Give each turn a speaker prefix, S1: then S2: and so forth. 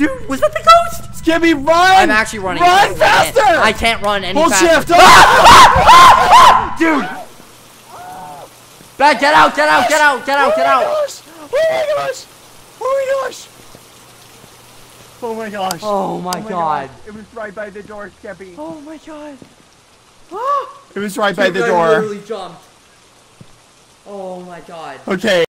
S1: Dude, was that the ghost?
S2: Skeppy, run!
S1: I'm actually running.
S2: Run
S1: faster!
S2: Faster!
S1: I can't run any
S2: Hold
S1: faster.
S2: shift.
S1: Dude! Back, get out, get out, get out, get out, get out!
S2: Oh my gosh! Oh my gosh! Oh my gosh!
S1: Oh my
S2: Oh my
S1: god.
S2: It was right by the door, Skeppy.
S1: Oh my god.
S2: It was right by
S1: the
S2: the
S1: I
S2: door.
S1: literally jumped. Oh my god.
S2: Okay.